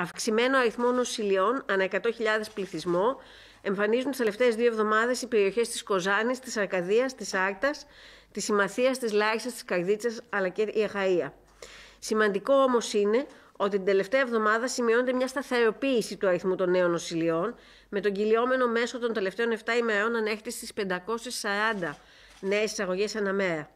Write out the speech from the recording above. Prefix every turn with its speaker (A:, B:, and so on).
A: Αυξημένο αριθμό νοσηλιών ανά 100.000 πληθυσμό εμφανίζουν τις τελευταίες δύο εβδομάδες οι περιοχές της Κοζάνης, της Αρκαδίας, της Άρτα, της Συμμαθίας, της Λάρισας, της Καρδίτσας αλλά και η Αχαία. Σημαντικό όμως είναι ότι την τελευταία εβδομάδα σημειώνεται μια σταθεροποίηση του αριθμού των νέων νοσηλιών, με τον κυλιόμενο μέσο των τελευταίων 7 ημερών να ανέχεται στις 540 νέες εισαγωγές ανά μέρα.